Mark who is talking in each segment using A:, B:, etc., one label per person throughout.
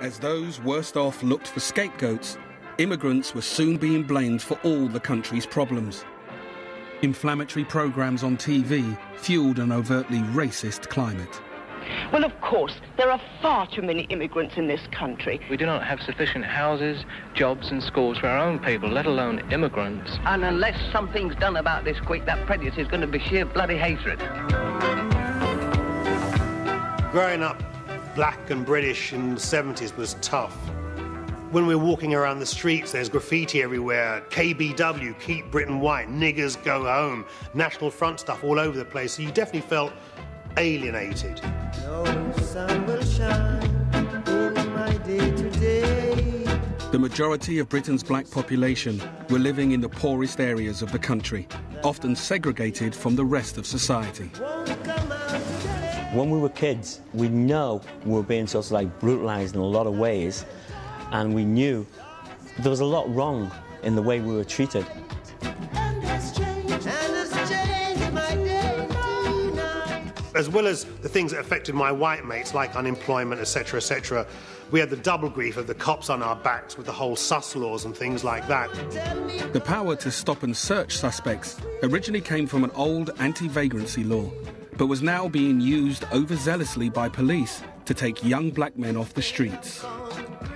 A: As those worst off looked for scapegoats, immigrants were soon being blamed for all the country's problems. Inflammatory programs on TV fueled an overtly racist climate.
B: Well, of course, there are far too many immigrants in this country.
C: We do not have sufficient houses, jobs and schools for our own people, let alone immigrants.
D: And unless something's done about this quick, that prejudice is going to be sheer bloody hatred.
E: Growing up black and British in the 70s was tough. When we were walking around the streets, there's graffiti everywhere. KBW, Keep Britain White, niggers go home, National Front stuff all over the place. So you definitely felt alienated.
A: The majority of Britain's black population were living in the poorest areas of the country, often segregated from the rest of society.
F: When we were kids, we know we were being sort of like brutalised in a lot of ways, and we knew there was a lot wrong in the way we were treated.
E: As well as the things that affected my white mates, like unemployment, etc., etc., we had the double grief of the cops on our backs with the whole sus laws and things like that.
A: The power to stop and search suspects originally came from an old anti vagrancy law, but was now being used overzealously by police to take young black men off the streets.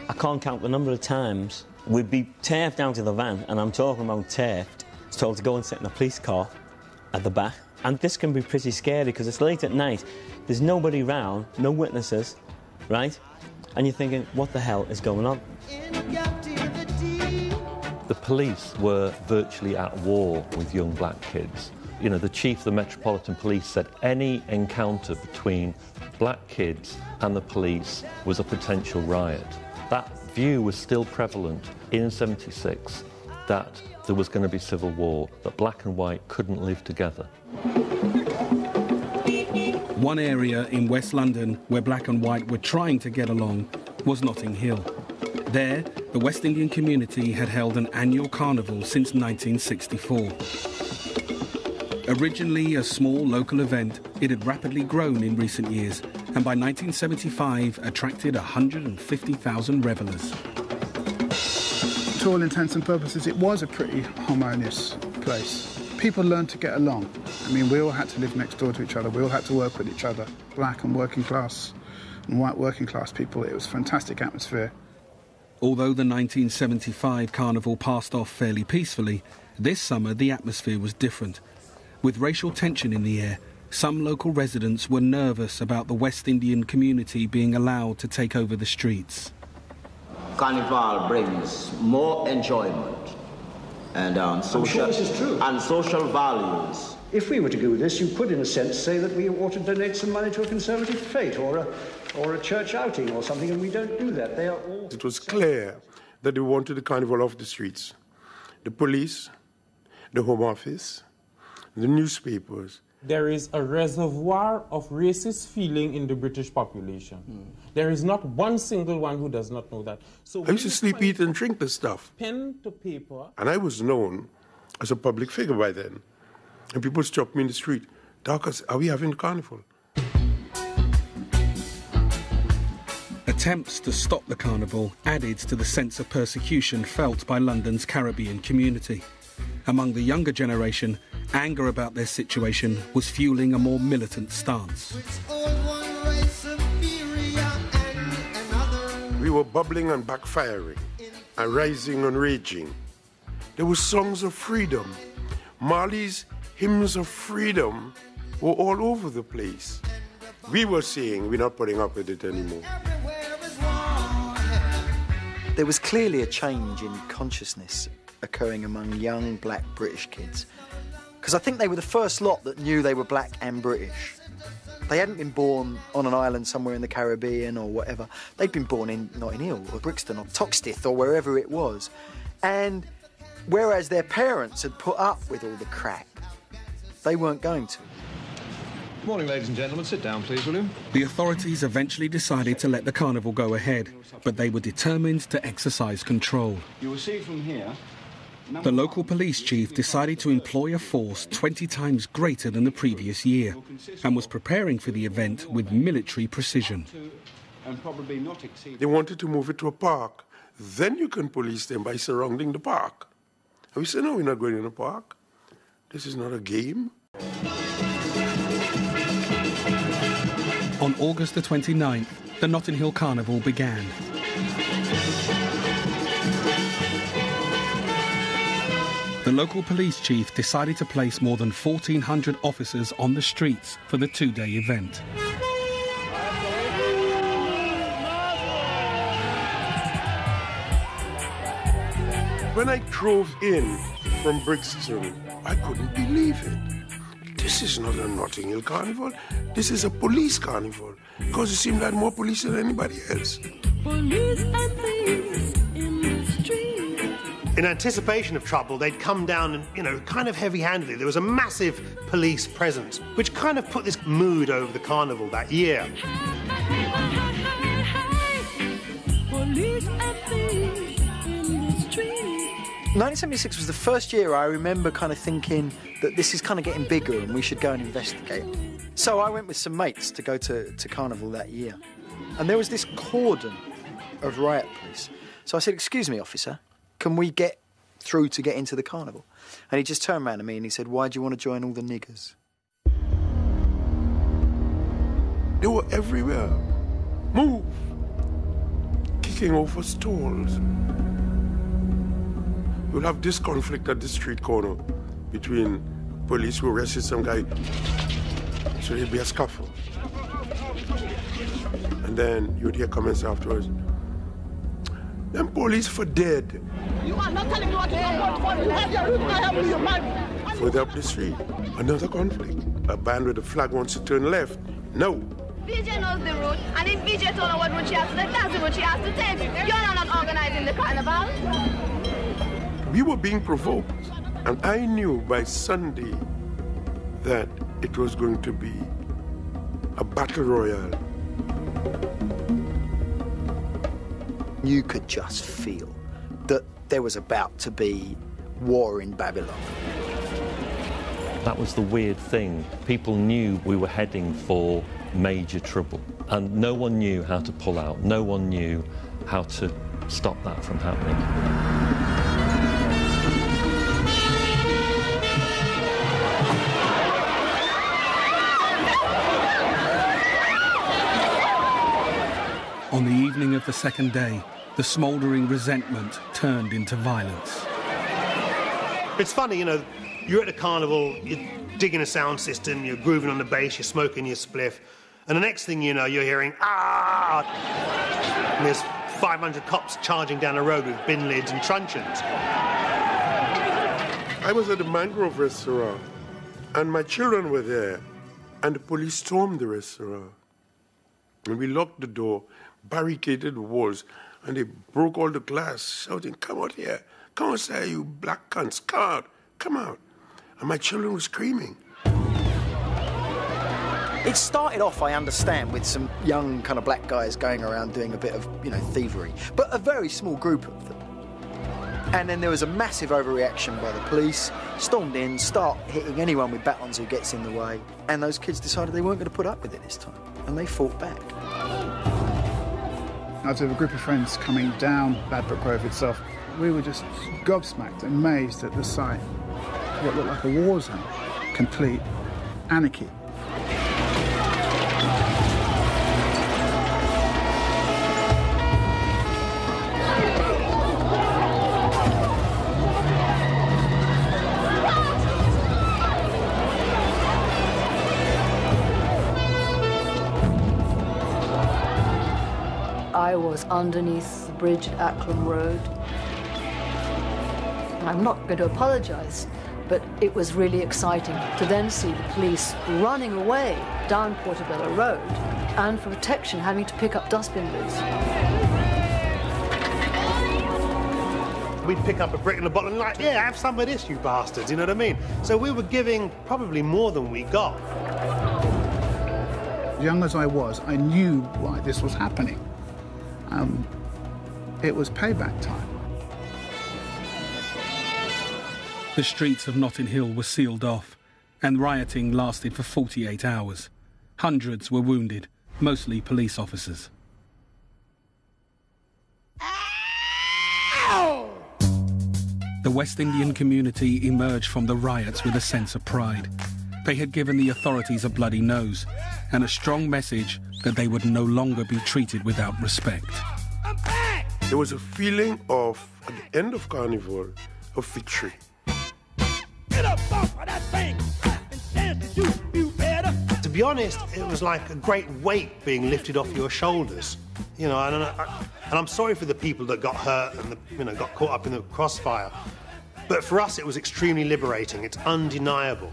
F: I can't count the number of times we'd be turfed down to the van, and I'm talking about turfed, told to go and sit in a police car at the back. And this can be pretty scary because it's late at night, there's nobody round, no witnesses, right? And you're thinking, what the hell is going on?
G: The police were virtually at war with young black kids. You know, the chief of the Metropolitan Police said any encounter between black kids and the police was a potential riot. That view was still prevalent in 76 that there was going to be civil war, that black and white couldn't live together.
A: One area in West London where black and white were trying to get along was Notting Hill. There, the West Indian community had held an annual carnival since 1964. Originally a small local event, it had rapidly grown in recent years and by 1975 attracted 150,000 revelers.
H: To all intents and purposes, it was a pretty harmonious place. People learned to get along. I mean, we all had to live next door to each other. We all had to work with each other. Black and working class and white working class people. It was a fantastic atmosphere.
A: Although the 1975 carnival passed off fairly peacefully, this summer the atmosphere was different. With racial tension in the air, some local residents were nervous about the West Indian community being allowed to take over the streets.
I: Carnival brings more enjoyment and um, social
J: sure this is true.
I: and social values.
J: If we were to do this, you could, in a sense, say that we ought to donate some money to a conservative fete or a, or a church outing or something, and we don't do that. They are all.
K: It was clear that they wanted the carnival off the streets. The police, the Home Office, the newspapers.
L: There is a reservoir of racist feeling in the British population. Mm. There is not one single one who does not know that.
K: So I used to sleep, eat, and drink the stuff.
L: Pen to paper.
K: And I was known as a public figure by then. And people stopped me in the street. Darcus, are we having a carnival?
A: Attempts to stop the carnival added to the sense of persecution felt by London's Caribbean community. Among the younger generation, anger about their situation was fueling a more militant stance.
K: We were bubbling and backfiring, and rising and raging. There were songs of freedom. Marley's hymns of freedom were all over the place. We were saying we're not putting up with it anymore.
M: There was clearly a change in consciousness occurring among young black British kids. Because I think they were the first lot that knew they were black and British. They hadn't been born on an island somewhere in the Caribbean or whatever. They'd been born in Notting Hill or Brixton or Toxteth or wherever it was. And whereas their parents had put up with all the crap, they weren't going to.
N: Morning, ladies and gentlemen. Sit down, please, will you?
A: The authorities eventually decided to let the carnival go ahead, but they were determined to exercise control.
N: You will see from here
A: the local police chief decided to employ a force 20 times greater than the previous year and was preparing for the event with military precision.
N: and probably not exceed.
K: They wanted to move it to a park. Then you can police them by surrounding the park. And we said, no, we're not going in the park. This is not a game.
A: On August the 29th, the Notting Hill Carnival began. The local police chief decided to place more than 1,400 officers on the streets for the two-day event.
K: When I drove in from Brixton, I couldn't believe it. This is not a Notting Hill carnival. This is a police carnival. Because it seemed like more police than anybody else.
E: In anticipation of trouble, they'd come down and, you know, kind of heavy handedly. There was a massive police presence, which kind of put this mood over the carnival that year.
M: 1976 was the first year I remember kind of thinking that this is kind of getting bigger and we should go and investigate. So I went with some mates to go to, to Carnival that year. And there was this cordon of riot police. So I said, Excuse me, officer, can we get through to get into the carnival? And he just turned around to me and he said, Why do you want to join all the niggers?
K: They were everywhere. Move! Kicking over stalls. You'll have this conflict at the street corner between police who arrested some guy. So there'll be a scuffle. And then you'd hear comments afterwards. Them police for dead.
O: You are not telling me what to do. You have your route, I have your mind.
K: Further up the street, another conflict. A band with a flag wants to turn left. No.
P: VJ knows the route, and if VJ told her what route she has to take, that's the route she has to take. You're not organizing the carnival.
K: We were being provoked, and I knew by Sunday that it was going to be a battle royale.
M: You could just feel that there was about to be war in Babylon.
G: That was the weird thing. People knew we were heading for major trouble, and no one knew how to pull out. No one knew how to stop that from happening.
A: The second day, the smouldering resentment turned into violence.
E: It's funny, you know, you're at a carnival, you're digging a sound system, you're grooving on the bass, you're smoking your spliff, and the next thing you know, you're hearing, ah! And there's 500 cops charging down the road with bin lids and truncheons.
K: I was at a Mangrove restaurant, and my children were there, and the police stormed the restaurant. And we locked the door, barricaded walls, and they broke all the glass, shouting, Come out here. Come outside, you black cunts. Come out. Come out. And my children were screaming.
M: It started off, I understand, with some young kind of black guys going around doing a bit of, you know, thievery, but a very small group of them. And then there was a massive overreaction by the police, stormed in, start hitting anyone with batons who gets in the way, and those kids decided they weren't going to put up with it this time, and they fought back.
H: I was with a group of friends coming down Ladbroke Grove itself. We were just gobsmacked, amazed at the sight. What looked like a war zone, complete anarchy.
Q: I was underneath the bridge at Acklam Road. I'm not going to apologize, but it was really exciting to then see the police running away down Portobello Road and for protection having to pick up dustbin lids.
E: We'd pick up a brick and a bottle and like, yeah, have some of this, you bastards, you know what I mean? So we were giving probably more than we got.
H: Young as I was, I knew why this was happening um, it was payback time.
A: The streets of Notting Hill were sealed off, and rioting lasted for 48 hours. Hundreds were wounded, mostly police officers. The West Indian community emerged from the riots with a sense of pride. They had given the authorities a bloody nose and a strong message that they would no longer be treated without respect.
K: There was a feeling of, at the end of Carnival, of victory.
O: Get up off of that thing to you, you better.
E: To be honest, it was like a great weight being lifted off your shoulders. You know, and, I, and I'm sorry for the people that got hurt and the, you know got caught up in the crossfire. But for us, it was extremely liberating. It's undeniable.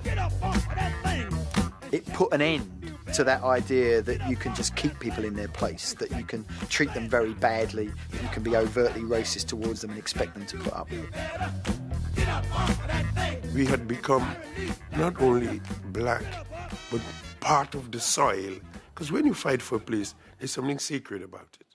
M: It put an end to that idea that you can just keep people in their place, that you can treat them very badly, that you can be overtly racist towards them and expect them to put up with it.
K: We had become not only black, but part of the soil. Because when you fight for a place, there's something sacred about it.